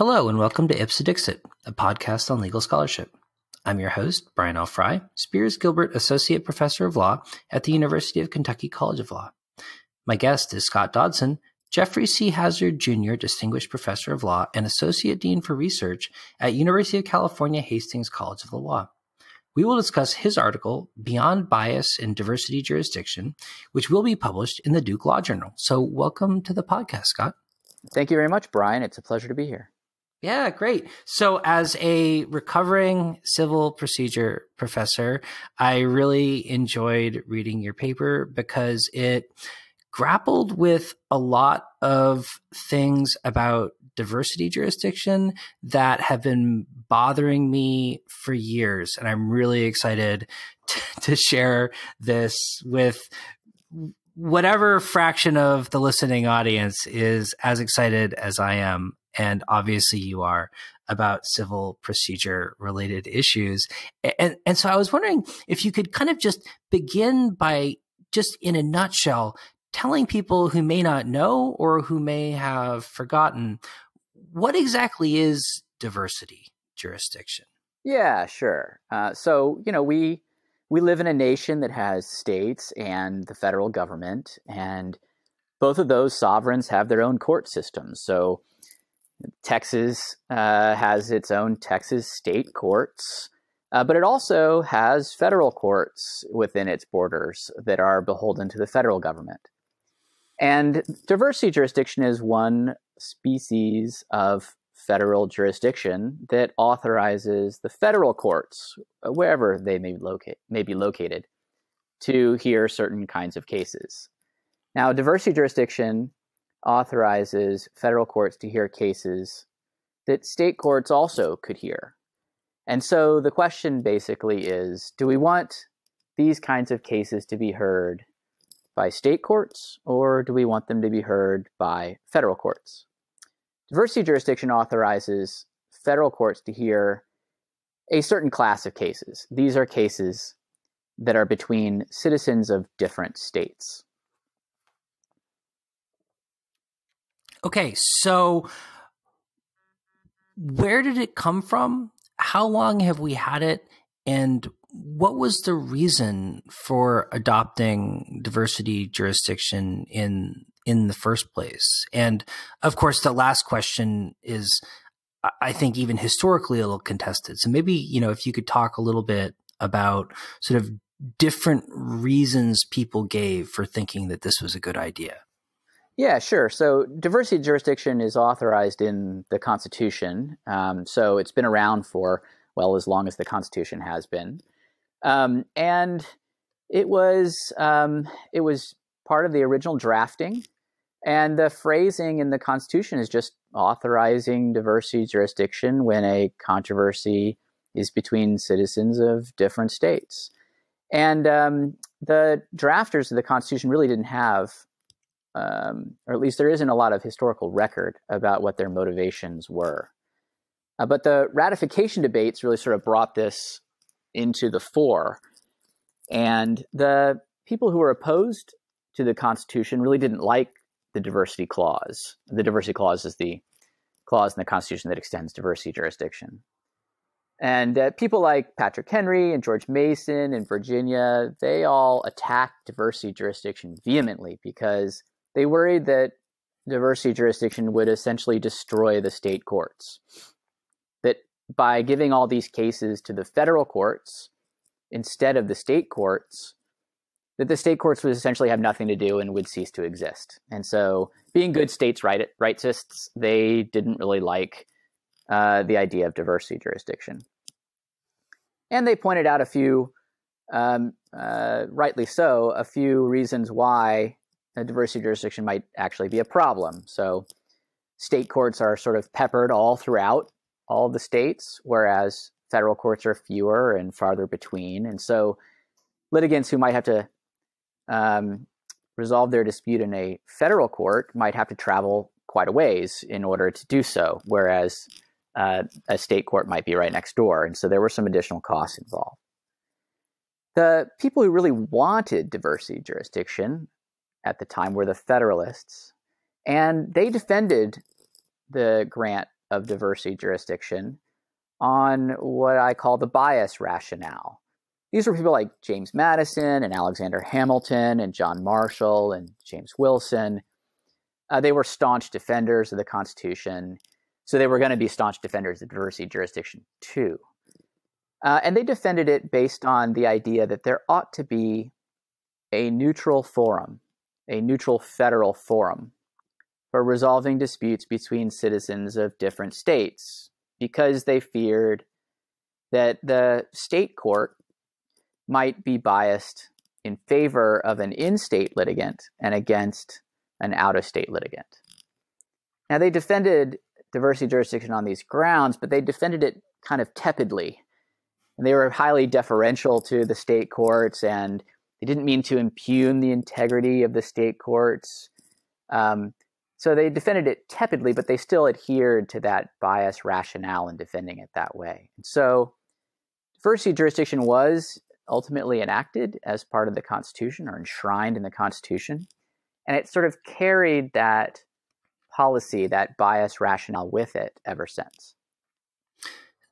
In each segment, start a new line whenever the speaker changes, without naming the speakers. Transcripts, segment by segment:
Hello, and welcome to Ipse Dixit, a podcast on legal scholarship. I'm your host, Brian L. Frye, Spears Gilbert Associate Professor of Law at the University of Kentucky College of Law. My guest is Scott Dodson, Geoffrey C. Hazard Jr. Distinguished Professor of Law and Associate Dean for Research at University of California Hastings College of the Law. We will discuss his article, Beyond Bias in Diversity Jurisdiction, which will be published in the Duke Law Journal. So, welcome to the podcast, Scott.
Thank you very much, Brian. It's a pleasure to be here.
Yeah, great. So, as a recovering civil procedure professor, I really enjoyed reading your paper because it grappled with a lot of things about diversity jurisdiction that have been bothering me for years. And I'm really excited to, share this with whatever fraction of the listening audience is as excited as I am and obviously you are about civil procedure related issues. And, and so I was wondering if you could kind of just begin by just in a nutshell, telling people who may not know or who may have forgotten what exactly is diversity jurisdiction?
Yeah, sure. Uh, so, you know, we we live in a nation that has states and the federal government, and both of those sovereigns have their own court systems. So, Texas uh, has its own Texas state courts, uh, but it also has federal courts within its borders that are beholden to the federal government. And diversity jurisdiction is one species of federal jurisdiction that authorizes the federal courts, uh, wherever they may, locate, may be located, to hear certain kinds of cases. Now, diversity jurisdiction authorizes federal courts to hear cases that state courts also could hear. And so the question basically is do we want these kinds of cases to be heard by state courts or do we want them to be heard by federal courts? Diversity jurisdiction authorizes federal courts to hear a certain class of cases. These are cases that are between citizens of different states.
Okay, so where did it come from? How long have we had it? And what was the reason for adopting diversity jurisdiction in in the first place? And of course, the last question is, I think, even historically a little contested. So maybe you know if you could talk a little bit about sort of different reasons people gave for thinking that this was a good idea.
Yeah, sure. So diversity of jurisdiction is authorized in the Constitution. Um, so it's been around for, well, as long as the Constitution has been. Um, and it was, um, it was part of the original drafting. And the phrasing in the Constitution is just authorizing diversity jurisdiction when a controversy is between citizens of different states. And um, the drafters of the Constitution really didn't have um, or at least there isn't a lot of historical record about what their motivations were. Uh, but the ratification debates really sort of brought this into the fore. And the people who were opposed to the Constitution really didn't like the diversity clause. The diversity clause is the clause in the Constitution that extends diversity jurisdiction. And uh, people like Patrick Henry and George Mason in Virginia, they all attacked diversity jurisdiction vehemently because they worried that diversity jurisdiction would essentially destroy the state courts. That by giving all these cases to the federal courts instead of the state courts, that the state courts would essentially have nothing to do and would cease to exist. And so, being good states' right rightists, they didn't really like uh, the idea of diversity jurisdiction. And they pointed out a few, um, uh, rightly so, a few reasons why a diversity jurisdiction might actually be a problem. So state courts are sort of peppered all throughout all the states, whereas federal courts are fewer and farther between. And so litigants who might have to um, resolve their dispute in a federal court might have to travel quite a ways in order to do so, whereas uh, a state court might be right next door. And so there were some additional costs involved. The people who really wanted diversity jurisdiction at the time were the Federalists, and they defended the grant of diversity jurisdiction on what I call the bias rationale. These were people like James Madison and Alexander Hamilton and John Marshall and James Wilson. Uh, they were staunch defenders of the Constitution, so they were going to be staunch defenders of diversity jurisdiction too. Uh, and they defended it based on the idea that there ought to be a neutral forum, a neutral federal forum for resolving disputes between citizens of different states because they feared that the state court might be biased in favor of an in state litigant and against an out of state litigant. Now, they defended diversity jurisdiction on these grounds, but they defended it kind of tepidly. And they were highly deferential to the state courts, and they didn't mean to impugn the integrity of the state courts. Um, so they defended it tepidly, but they still adhered to that bias rationale in defending it that way. And so diversity jurisdiction was ultimately enacted as part of the Constitution or enshrined in the Constitution. And it sort of carried that policy, that bias rationale with it ever since.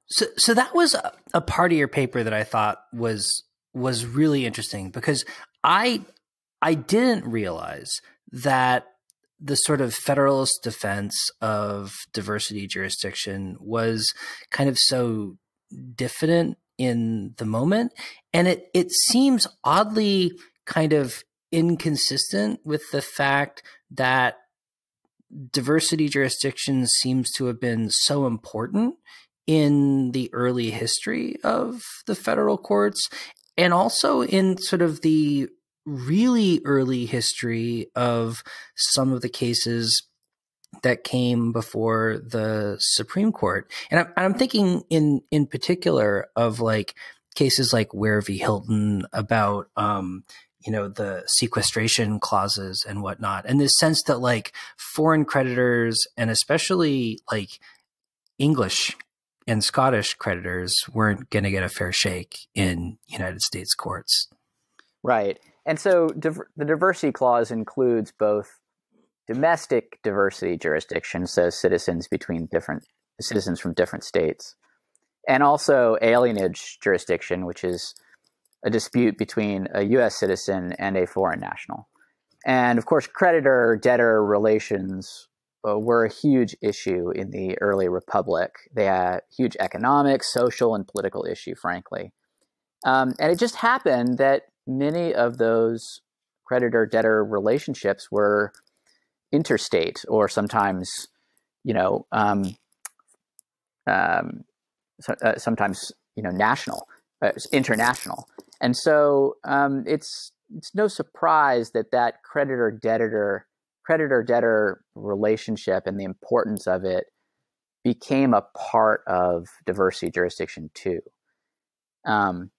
So, so that was a, a part of your paper that I thought was was really interesting because I I didn't realize that the sort of federalist defense of diversity jurisdiction was kind of so diffident in the moment. And it it seems oddly kind of inconsistent with the fact that diversity jurisdiction seems to have been so important in the early history of the federal courts and also in sort of the really early history of some of the cases that came before the Supreme Court. And I'm, I'm, thinking in in particular of like cases like Ware v. Hylton about um, you know the sequestration clauses and whatnot, and this sense that like foreign creditors and especially like English and Scottish creditors weren't going to get a fair shake in United States courts.
Right. And so div- the diversity clause includes both domestic diversity jurisdictions, so citizens between different citizens from different states, and also alienage jurisdiction, which is a dispute between a U.S. citizen and a foreign national. And of course, creditor debtor relations uh, were a huge issue in the early republic. They had huge economic, social, and political issue, frankly. Um, and it just happened that many of those creditor debtor relationships were interstate or sometimes, you know, um, um, so, uh, sometimes you know national, uh, international, and so um, it's it's no surprise that that creditor debtor creditor debtor relationship and the importance of it became a part of diversity jurisdiction too. Um,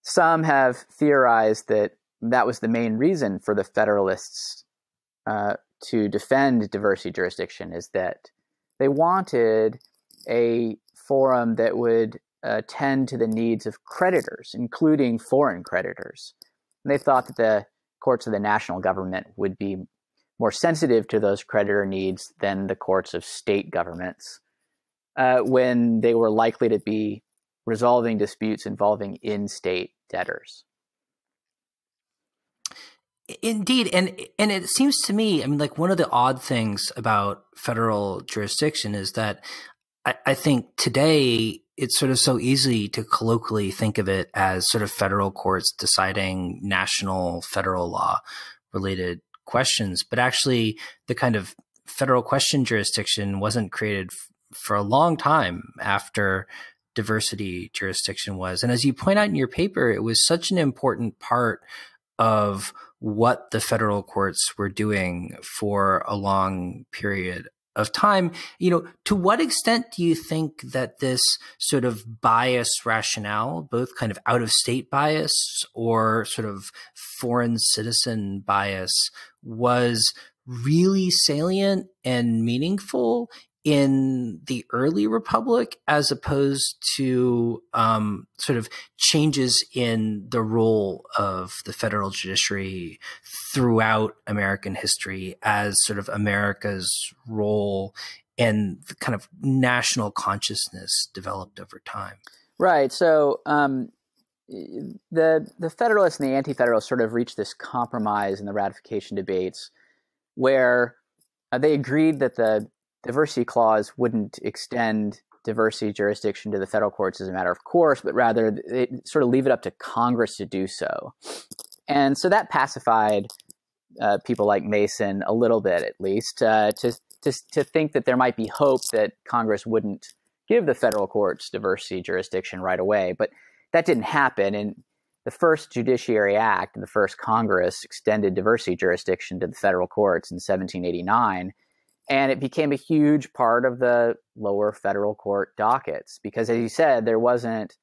some have theorized that that was the main reason for the Federalists uh, to defend diversity jurisdiction is that they wanted a forum that would uh, tend to the needs of creditors, including foreign creditors. And they thought that the courts of the national government would be more sensitive to those creditor needs than the courts of state governments uh, when they were likely to be resolving disputes involving in state debtors.
Indeed, and and it seems to me, I mean, like one of the odd things about federal jurisdiction is that I, I think today it's sort of so easy to colloquially think of it as sort of federal courts deciding national federal law related questions, but actually the kind of federal question jurisdiction wasn't created for a long time after diversity jurisdiction was. And as you point out in your paper, it was such an important part of what the federal courts were doing for a long period of time. You know, to what extent do you think that this sort of bias rationale, both kind of out of state bias or sort of foreign citizen bias, was really salient and meaningful in the early republic as opposed to um, sort of changes in the role of the federal judiciary throughout American history as sort of America's role and the kind of national consciousness developed over time.
Right. So um, the the Federalists and the Anti-Federalists sort of reached this compromise in the ratification debates, where uh, they agreed that the diversity clause wouldn't extend diversity jurisdiction to the federal courts as a matter of course, but rather they sort of leave it up to Congress to do so. And so that pacified uh, people like Mason a little bit, at least, uh, to, to, to think that there might be hope that Congress wouldn't give the federal courts diversity jurisdiction right away. But that didn't happen. And the first Judiciary Act, the first Congress, extended diversity jurisdiction to the federal courts in 1789. And it became a huge part of the lower federal court dockets because, as you said, there wasn't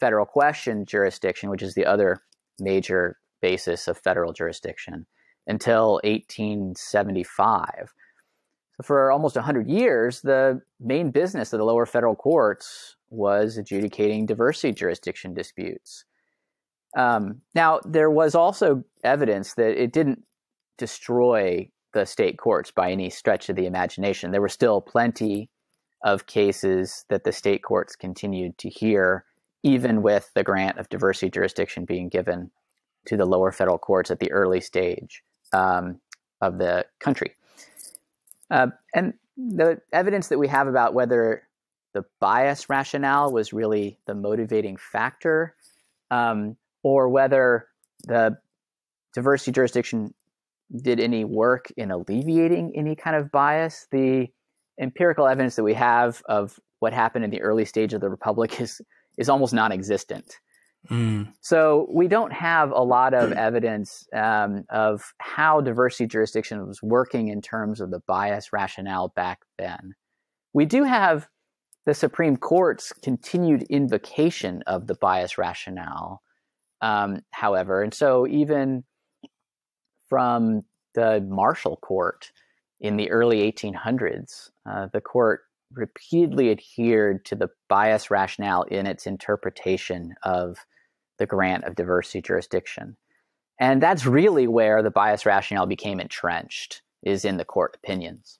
federal question jurisdiction, which is the other major basis of federal jurisdiction, until 1875. So for almost 100 years, the main business of the lower federal courts was adjudicating diversity jurisdiction disputes. Um, now, there was also evidence that it didn't destroy the state courts by any stretch of the imagination. There were still plenty of cases that the state courts continued to hear, even with the grant of diversity jurisdiction being given to the lower federal courts at the early stage um, of the country. Uh, and the evidence that we have about whether the bias rationale was really the motivating factor um, or whether the diversity jurisdiction did any work in alleviating any kind of bias. The empirical evidence that we have of what happened in the early stage of the republic is is almost non-existent. Mm. So we don't have a lot of evidence um, of how diversity jurisdiction was working in terms of the bias rationale back then. We do have the Supreme Court's continued invocation of the bias rationale um, however. And so even from the Marshall Court in the early 1800s, uh, the court repeatedly adhered to the bias rationale in its interpretation of the grant of diversity jurisdiction. And that's really where the bias rationale became entrenched, is in the court opinions.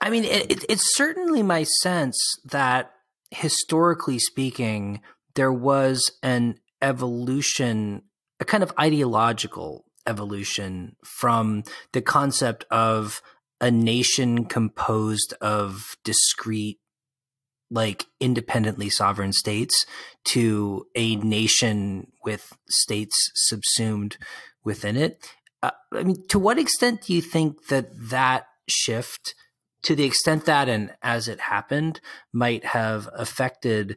I mean, it, it, it's certainly my sense that historically speaking, there was an evolution, a kind of ideological evolution from the concept of a nation composed of discrete like independently sovereign states to a nation with states subsumed within it. Uh, I mean, to what extent do you think that that shift, to the extent that and as it happened, might have affected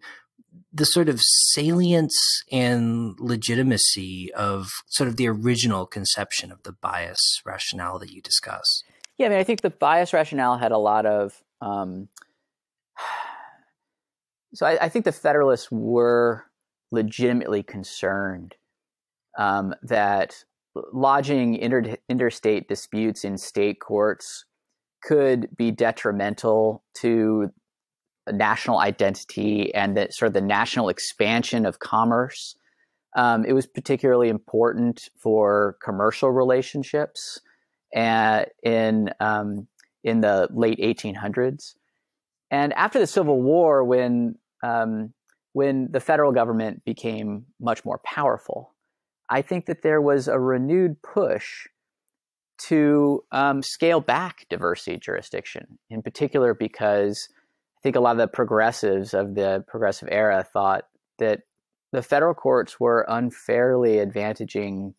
the sort of salience and legitimacy of sort of the original conception of the bias rationale that you discuss.
Yeah, I mean, I think the bias rationale had a lot of. Um, so I, I, think the Federalists were legitimately concerned um, that lodging inter- interstate disputes in state courts could be detrimental to national identity and sort of the national expansion of commerce. Um, it was particularly important for commercial relationships uh, in um, in the late 1800s, and after the Civil War, when um, when the federal government became much more powerful, I think that there was a renewed push to um, scale back diversity jurisdiction, in particular because I think a lot of the progressives of the progressive era thought that the federal courts were unfairly advantaging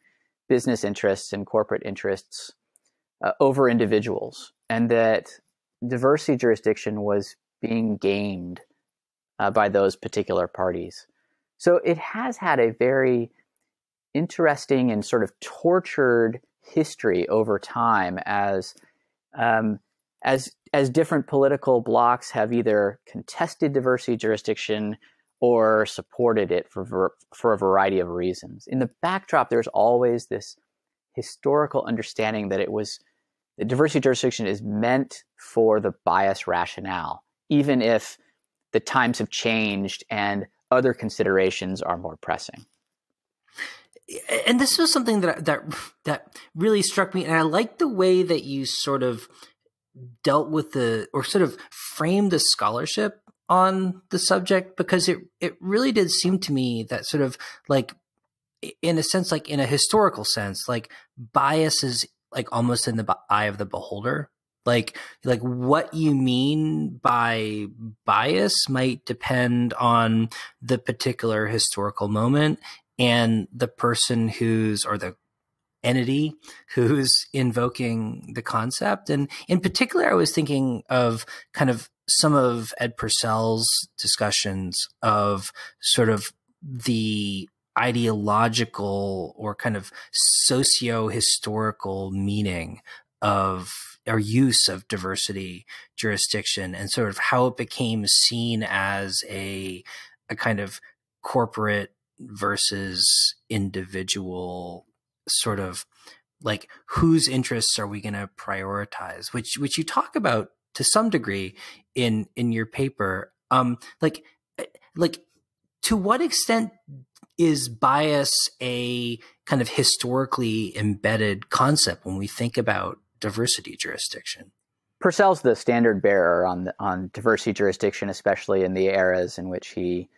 business interests and corporate interests uh, over individuals, and that diversity jurisdiction was being gamed uh, by those particular parties. So it has had a very interesting and sort of tortured history over time as um, as as different political blocs have either contested diversity jurisdiction or supported it for for a variety of reasons. In the backdrop, there's always this historical understanding that it was the diversity jurisdiction is meant for the bias rationale, even if the times have changed and other considerations are more pressing.
And this was something that that that really struck me, and I like the way that you sort of dealt with the or sort of framed the scholarship on the subject because it it really did seem to me that sort of like in a sense like in a historical sense like bias is like almost in the eye of the beholder. Like like what you mean by bias might depend on the particular historical moment and the person who's or the entity who's invoking the concept. And in particular, I was thinking of kind of some of Ed Purcell's discussions of sort of the ideological or kind of socio historical meaning of or use of diversity jurisdiction and sort of how it became seen as a a kind of corporate versus individual sort of like whose interests are we going to prioritize which which you talk about to some degree in in your paper um like eh, like to what extent is bias a kind of historically embedded concept when we think about diversity jurisdiction
Purcell's the standard bearer on the, on diversity jurisdiction, especially in the eras in which he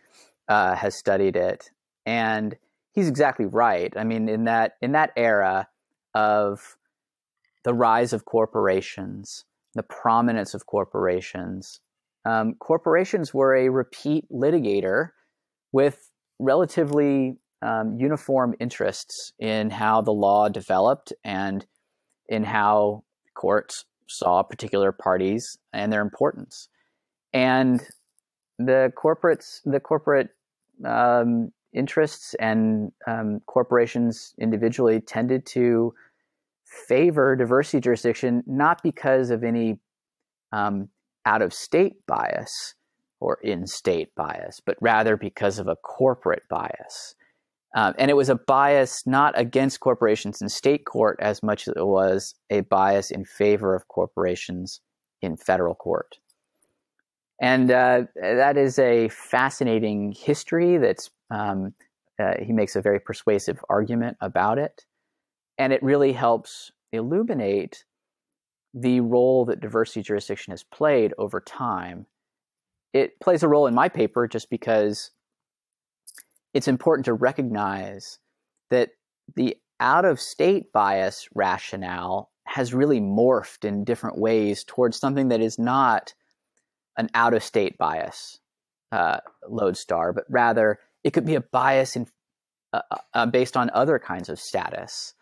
uh, has studied it. And he's exactly right. I mean, in that in that era of the rise of corporations, the prominence of corporations, um, corporations were a repeat litigator with relatively um, uniform interests in how the law developed and in how courts saw particular parties and their importance. And the corporates, the corporate um, interests and um, corporations individually tended to favor diversity jurisdiction not because of any um, out of state bias or in state bias, but rather because of a corporate bias. Um, and it was a bias not against corporations in state court as much as it was a bias in favor of corporations in federal court. And uh, that is a fascinating history that's um, uh, he makes a very persuasive argument about it. And it really helps illuminate the role that diversity jurisdiction has played over time. It plays a role in my paper just because it's important to recognize that the out of state bias rationale has really morphed in different ways towards something that is not an out of state bias uh, lodestar, but rather it could be a bias in, uh, uh, uh, based on other kinds of status.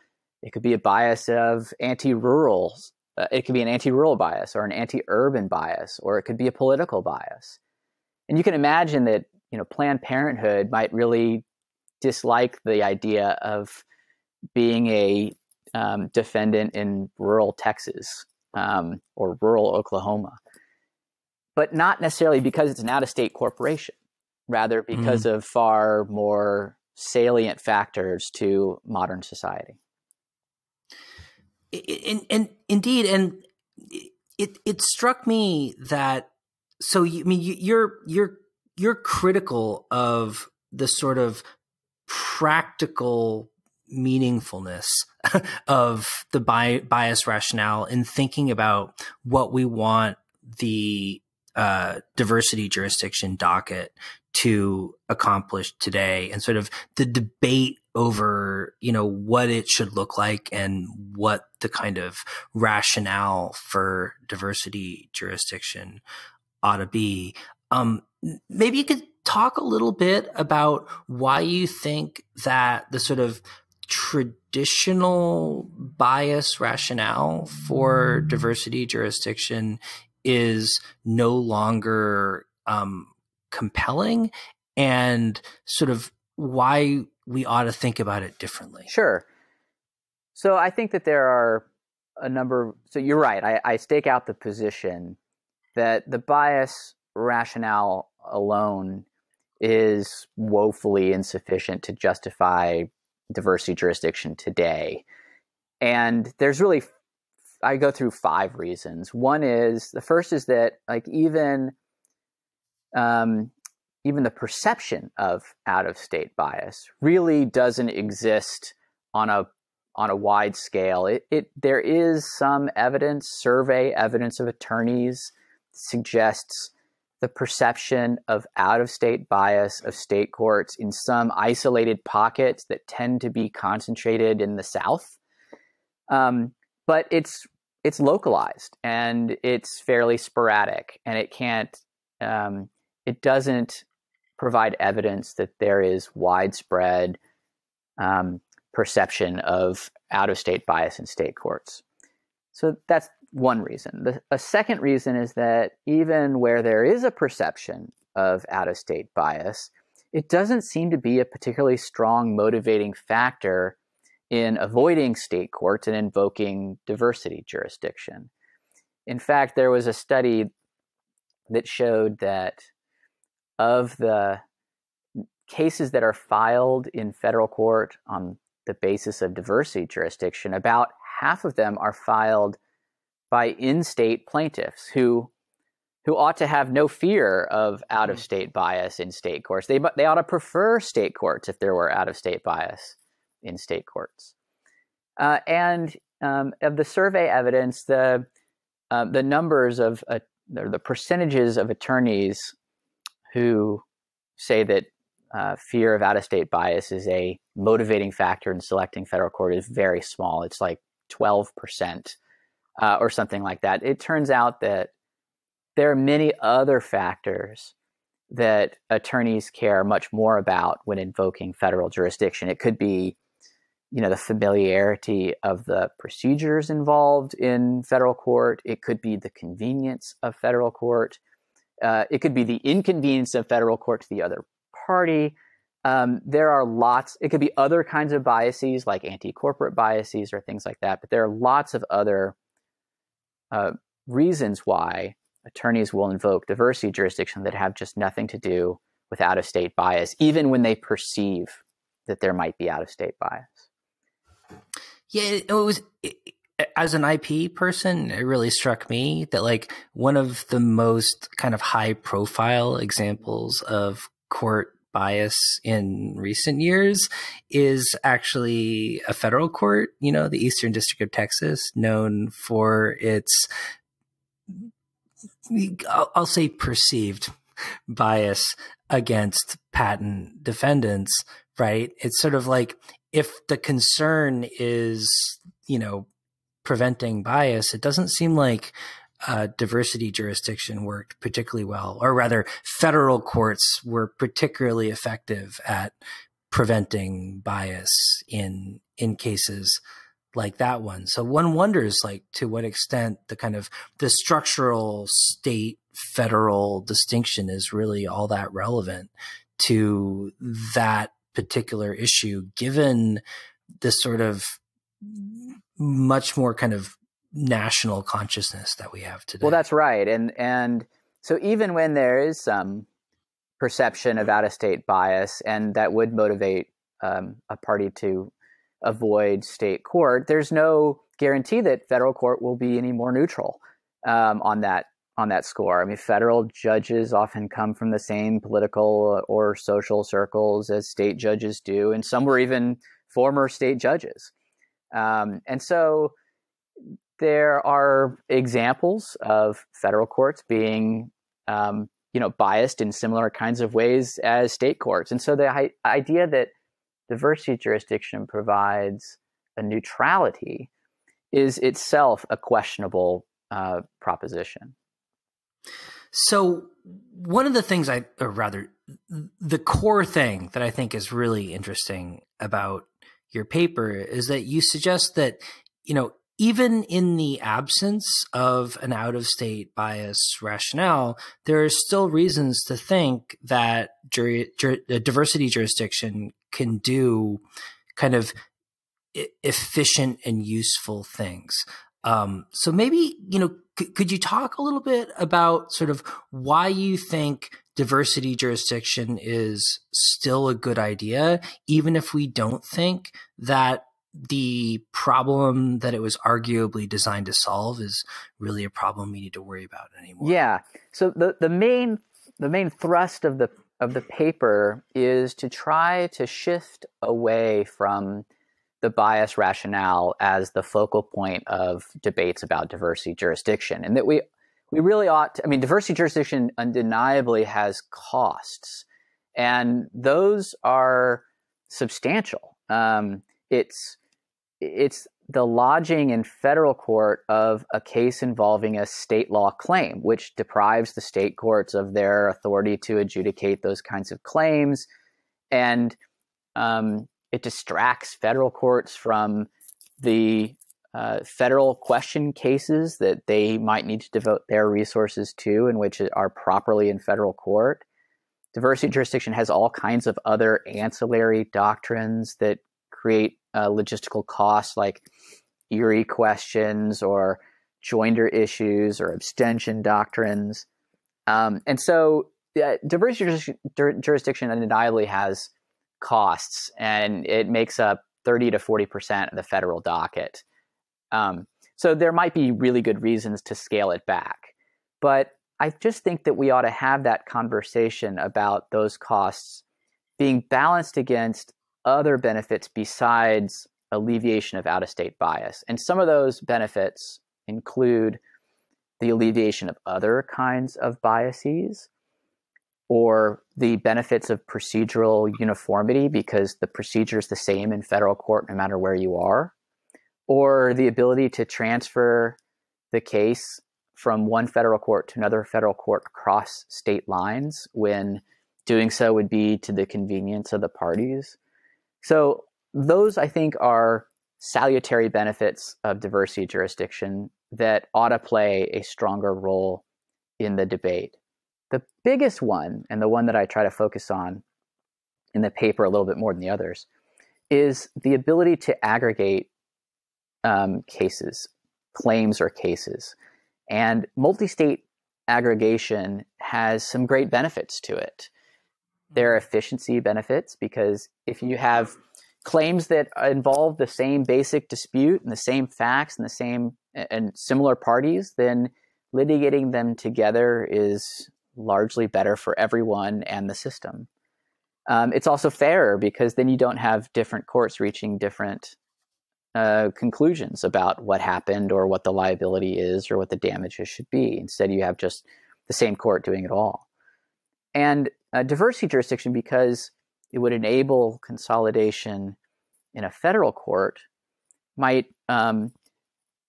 It could be a bias of anti-rural. Uh, it could be an anti-rural bias or an anti-urban bias, or it could be a political bias. And you can imagine that you know Planned Parenthood might really dislike the idea of being a um, defendant in rural Texas um, or rural Oklahoma, but not necessarily because it's an out-of-state corporation rather because mm. of far more salient factors to modern society.
And, and indeed, and it it struck me that so you I mean you're you're you're critical of the sort of practical meaningfulness of the bias rationale in thinking about what we want the uh, diversity jurisdiction docket to accomplish today and sort of the debate over you know what it should look like and what the kind of rationale for diversity jurisdiction ought to be. Um, maybe you could talk a little bit about why you think that the sort of traditional bias rationale for diversity jurisdiction is no longer um, compelling and sort of why we ought to think about it differently.
Sure. So I think that there are a number. So you're right. I, I stake out the position that the bias rationale alone is woefully insufficient to justify diversity jurisdiction today. And there's really I go through five reasons. One is the first is that like even um, even the perception of out of state bias really doesn't exist on a on a wide scale. It, it there is some evidence, survey evidence of attorneys suggests the perception of out of state bias of state courts in some isolated pockets that tend to be concentrated in the South. Um, but it's it's localized and it's fairly sporadic, and it can't um, it doesn't provide evidence that there is widespread um, perception of out of state bias in state courts. So that's one reason. The, a second reason is that even where there is a perception of out of state bias, it doesn't seem to be a particularly strong motivating factor in avoiding state courts and invoking diversity jurisdiction. In fact, there was a study that showed that of the cases that are filed in federal court on the basis of diversity jurisdiction, about half of them are filed by in-state plaintiffs who who ought to have no fear of out-of-state mm-hmm. bias in state courts. They they ought to prefer state courts if there were out-of-state bias in state courts. Uh, and um, of the survey evidence, the uh, the numbers of uh, the percentages of attorneys who say that uh, fear of out-of-state bias is a motivating factor in selecting federal court is very small. It's like twelve percent uh, or something like that. It turns out that there are many other factors that attorneys care much more about when invoking federal jurisdiction. It could be, you know, the familiarity of the procedures involved in federal court. It could be the convenience of federal court. Uh, it could be the inconvenience of federal court to the other party. Um, there are lots, it could be other kinds of biases like anti corporate biases or things like that, but there are lots of other uh, reasons why attorneys will invoke diversity jurisdiction that have just nothing to do with out of state bias, even when they perceive that there might be out of state bias.
Yeah, it was. It, as an IP person, it really struck me that like one of the most kind of high profile examples of court bias in recent years is actually a federal court, you know, the Eastern District of Texas, known for its, I'll, I'll say perceived bias against patent defendants, right? It's sort of like if the concern is, you know, preventing bias, it doesn't seem like uh, diversity jurisdiction worked particularly well, or rather, federal courts were particularly effective at preventing bias in in cases like that one. So one wonders, like, to what extent the kind of the structural state federal distinction is really all that relevant to that particular issue, given this sort of much more kind of national consciousness that we have today.
Well, that's right, and and so even when there is some perception of out of state bias, and that would motivate um, a party to avoid state court, there's no guarantee that federal court will be any more neutral um, on that on that score. I mean, federal judges often come from the same political or social circles as state judges do, and some were even former state judges. Um, and so there are examples of federal courts being, um, you know, biased in similar kinds of ways as state courts. And so the idea that diversity jurisdiction provides a neutrality is itself a questionable uh, proposition.
So, one of the things I, or rather, the core thing that I think is really interesting about your paper is that you suggest that, you know, even in the absence of an out of state bias rationale, there are still reasons to think that jury, jur, diversity jurisdiction can do kind of efficient and useful things. Um, so maybe, you know, could you talk a little bit about sort of why you think diversity jurisdiction is still a good idea, even if we don't think that the problem that it was arguably designed to solve is really a problem we need to worry about anymore.
Yeah. So the, the main the main thrust of the of the paper is to try to shift away from the bias rationale as the focal point of debates about diversity jurisdiction, and that we we really ought. To, I mean, diversity jurisdiction undeniably has costs, and those are substantial. Um, it's it's the lodging in federal court of a case involving a state law claim, which deprives the state courts of their authority to adjudicate those kinds of claims, and um, it distracts federal courts from the uh, federal question cases that they might need to devote their resources to, and which are properly in federal court. Diversity jurisdiction has all kinds of other ancillary doctrines that create uh, logistical costs, like Erie questions or joinder issues or abstention doctrines. Um, and so, diversity jurisdiction undeniably has costs, and it makes up 30 to 40 percent of the federal docket. Um, so there might be really good reasons to scale it back, but I just think that we ought to have that conversation about those costs being balanced against other benefits besides alleviation of out of state bias. And some of those benefits include the alleviation of other kinds of biases or the benefits of procedural uniformity because the procedure is the same in federal court no matter where you are, or the ability to transfer the case from one federal court to another federal court across state lines when doing so would be to the convenience of the parties. So, those I think are salutary benefits of diversity jurisdiction that ought to play a stronger role in the debate. The biggest one, and the one that I try to focus on in the paper a little bit more than the others, is the ability to aggregate um, cases, claims or cases. And multi state aggregation has some great benefits to it. There are efficiency benefits because if you have claims that involve the same basic dispute and the same facts and the same and similar parties, then litigating them together is largely better for everyone and the system. Um, it's also fairer because then you don't have different courts reaching different uh, conclusions about what happened or what the liability is or what the damages should be. Instead, you have just the same court doing it all. And uh, diversity jurisdiction, because it would enable consolidation in a federal court, might um,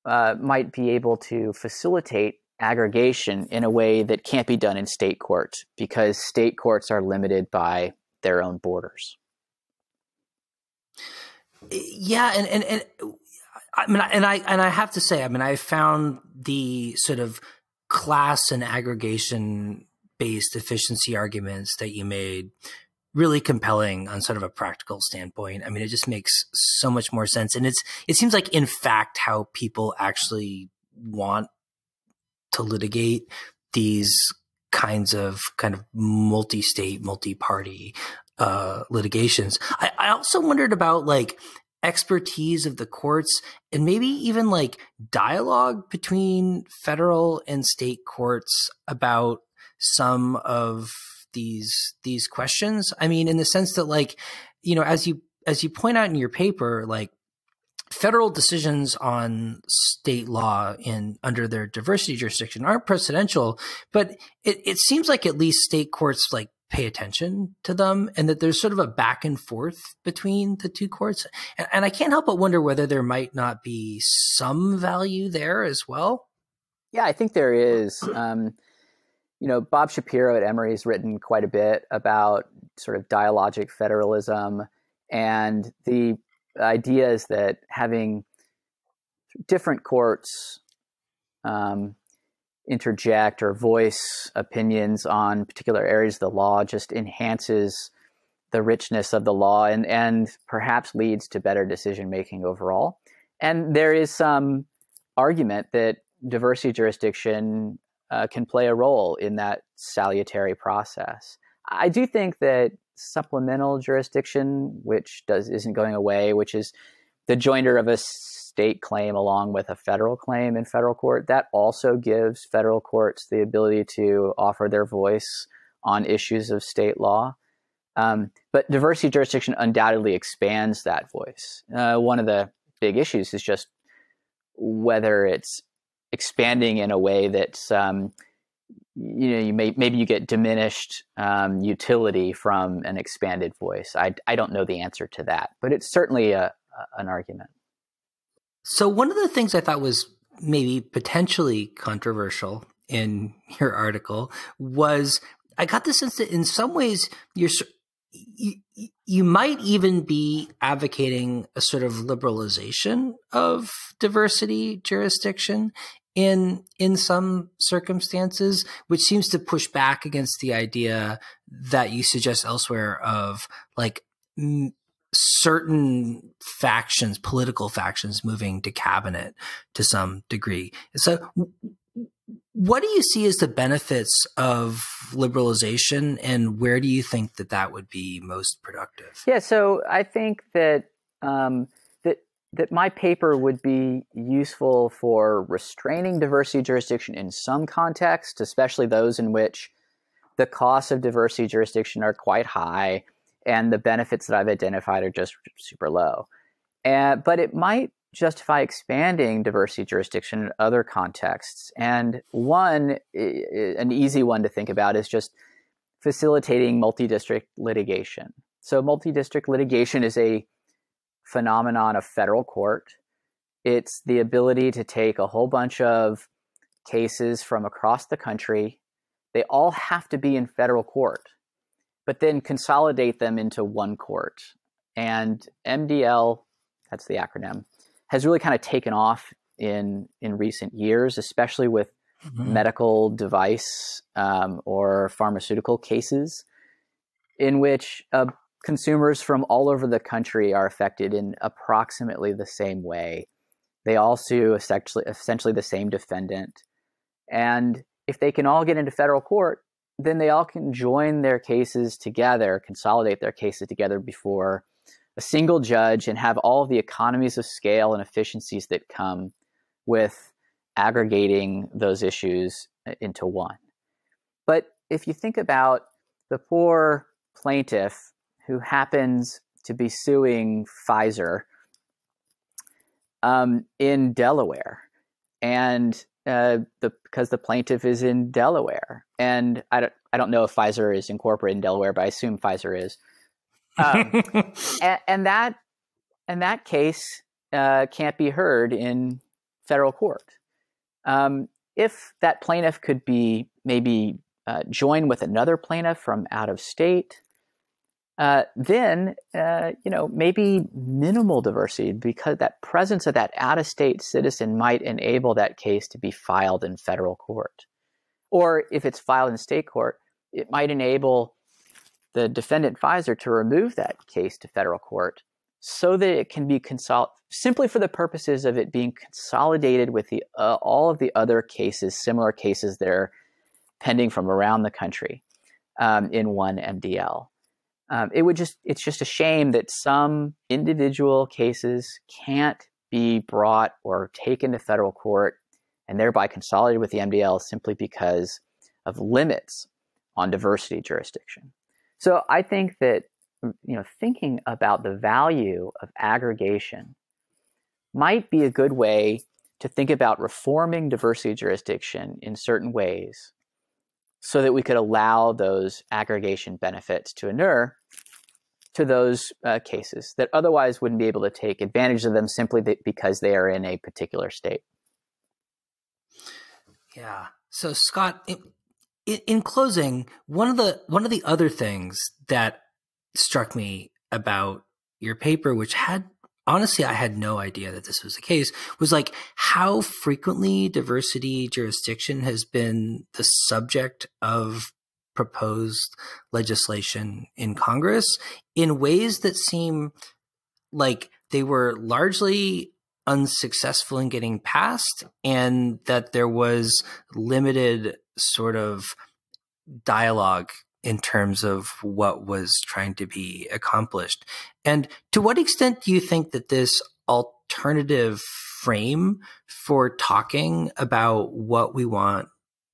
uh, might be able to facilitate aggregation in a way that can't be done in state court because state courts are limited by their own borders.
Yeah, and and, and I mean, and I and I have to say, I mean, I found the sort of class and aggregation based efficiency arguments that you made really compelling on sort of a practical standpoint. I mean, it just makes so much more sense. And it's, it seems like in fact how people actually want to litigate these kinds of kind of multi-state, multi-party uh, litigations. I, I also wondered about like expertise of the courts and maybe even like dialogue between federal and state courts about some of these these questions i mean in the sense that like you know as you as you point out in your paper like federal decisions on state law in under their diversity jurisdiction aren't precedential but it, it seems like at least state courts like pay attention to them and that there's sort of a back and forth between the two courts. And, and i can't help but wonder whether there might not be some value there as well.
Yeah i think there is. Um, you know, Bob Schapiro at Emory has written quite a bit about sort of dialogic federalism and the idea is that having different courts um, interject or voice opinions on particular areas of the law just enhances the richness of the law and, and perhaps leads to better decision making overall. And there is some argument that diversity jurisdiction uh, can play a role in that salutary process. I do think that supplemental jurisdiction, which does isn't going away, which is the joinder of a state claim along with a federal claim in federal court, that also gives federal courts the ability to offer their voice on issues of state law. Um, but diversity jurisdiction undoubtedly expands that voice. Uh, one of the big issues is just whether it's expanding in a way that's um, you know you may maybe you get diminished um, utility from an expanded voice. I I don't know the answer to that, but it's certainly a, a an argument.
So one of the things I thought was maybe potentially controversial in your article was I got the sense that in some ways you're you, you might even be advocating a sort of liberalization of diversity jurisdiction in in some circumstances which seems to push back against the idea that you suggest elsewhere of like certain factions political factions moving to cabinet to some degree. So what do you see as the benefits of liberalization and where do you think that that would be most productive?
Yeah so i think that um, that my paper would be useful for restraining diversity jurisdiction in some contexts especially those in which the costs of diversity jurisdiction are quite high and the benefits that i've identified are just super low but it might justify expanding diversity jurisdiction in other contexts. And one, an easy one to think about is just facilitating multi district litigation. So, multi district litigation is a phenomenon of federal court. It's the ability to take a whole bunch of cases from across the country. They all have to be in federal court, but then consolidate them into one court. And MDL, that's the acronym, has really kind of taken off in in recent years, especially with mm-hmm. medical device um, or pharmaceutical cases, in which uh, consumers from all over the country are affected in approximately the same way. They all sue essentially, essentially the same defendant, and if they can all get into federal court, then they all can join their cases together, consolidate their cases together before a single judge and have all the economies of scale and efficiencies that come with aggregating those issues uh, into one. But if you think about the poor plaintiff who happens to be suing Pfizer um, in Delaware, and uh, the because the plaintiff is in Delaware, and I don't I don't know if Pfizer is incorporated in Delaware, but I assume Pfizer is. Um, and, and, that and that case uh, can't be heard in federal court. Um, if that plaintiff could be maybe uh, joined with another plaintiff from out of state, uh, then uh, you know maybe minimal diversity because that presence of that out of state citizen might enable that case to be filed in federal court, or if it's filed in state court, it might enable the defendant Pfizer to remove that case to federal court so that it can be consol- simply for the purposes of it being consolidated with the uh, all of the other cases, similar cases that are pending from around the country um, in one MDL. Um, it would just it's just a shame that some individual cases can't be brought or taken to federal court and thereby consolidated with the MDL simply because of limits on diversity jurisdiction. So I think that you know thinking about the value of aggregation might be a good way to think about reforming diversity jurisdiction in certain ways so that we could allow those aggregation benefits to inure to those uh, cases that otherwise wouldn't be able to take advantage of them simply because they are in a particular state.
Yeah. So, Scott, in, in closing, one of the one of the other things that struck me about your paper, which had honestly I had no idea that this was the case, was like how frequently diversity jurisdiction has been the subject of proposed legislation in Congress in ways that seem like they were largely unsuccessful in getting passed and that there was limited sort of dialogue in terms of what was trying to be accomplished. And to what extent do you think that this alternative frame for talking about what we want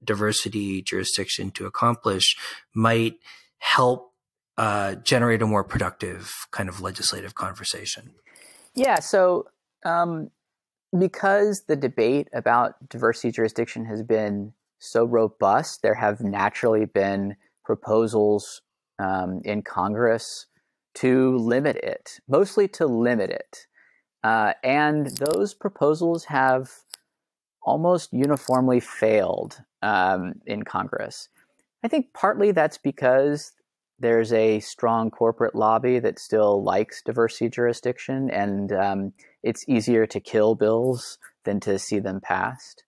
diversity jurisdiction to accomplish might help uh, generate a more productive kind of legislative conversation?
Yeah, so um, because the debate about diversity jurisdiction has been so robust, there have naturally been proposals um, in Congress to limit it, mostly to limit it. Uh, and those proposals have almost uniformly failed um, in Congress. I think partly that's because there's a strong corporate lobby that still likes diversity jurisdiction, and um, it's easier to kill bills than to see them passed.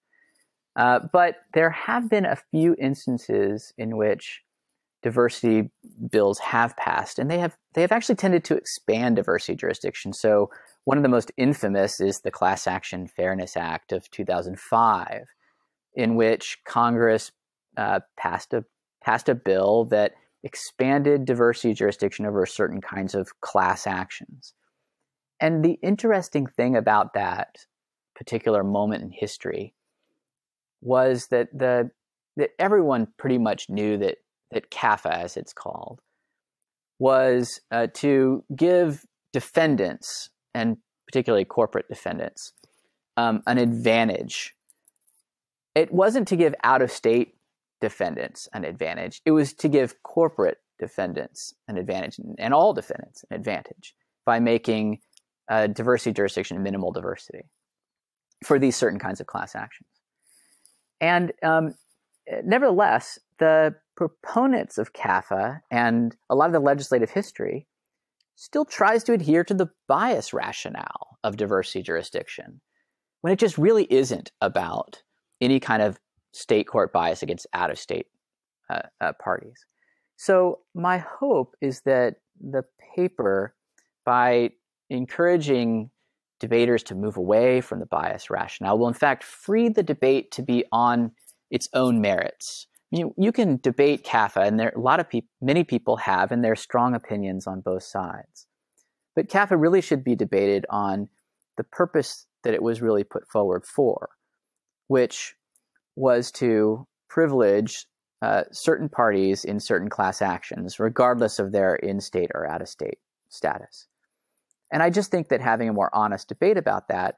Uh, but there have been a few instances in which diversity bills have passed, and they have they have actually tended to expand diversity jurisdiction. So one of the most infamous is the Class Action Fairness Act of 2005, in which Congress uh, passed a passed a bill that expanded diversity jurisdiction over certain kinds of class actions. And the interesting thing about that particular moment in history was that the that everyone pretty much knew that that CAFA, as it's called, was uh, to give defendants and particularly corporate defendants um, an advantage. It wasn't to give out of state defendants an advantage. It was to give corporate defendants an advantage and all defendants an advantage by making a diversity jurisdiction minimal diversity for these certain kinds of class actions. And um, nevertheless, the proponents of CAFA and a lot of the legislative history still tries to adhere to the bias rationale of diversity jurisdiction when it just really isn't about any kind of state court bias against out of state uh, uh, parties. So, my hope is that the paper, by encouraging debaters to move away from the bias rationale, will in fact free the debate to be on its own merits. You, you can debate CAFA, and there a lot of people, many people have, and there are strong opinions on both sides. But CAFA really should be debated on the purpose that it was really put forward for, which was to privilege uh, certain parties in certain class actions, regardless of their in state or out of state status. And I just think that having a more honest debate about that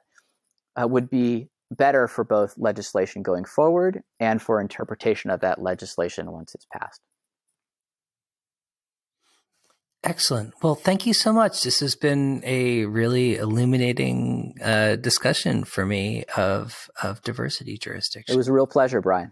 uh, would be better for both legislation going forward and for interpretation of that legislation once it's passed.
Excellent. Well, thank you so much. This has been a really illuminating uh, discussion for me of of diversity jurisdiction.
It was a real pleasure, Brian.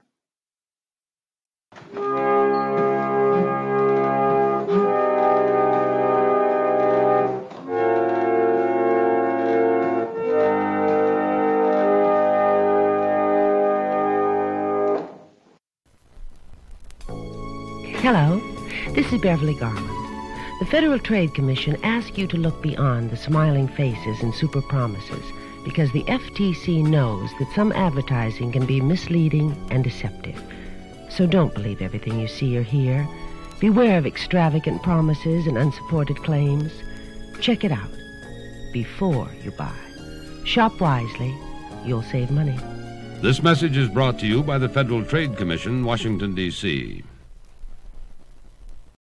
Hello, this is Beverly Garland. The Federal Trade Commission asks you to look beyond the smiling faces and super promises because the FTC knows that some advertising can be misleading and deceptive. So don't believe everything you see or hear. Beware of extravagant promises and unsupported claims. Check it out before you buy. Shop wisely, you'll save money.
This message is brought to you by the Federal Trade Commission, Washington, D.C.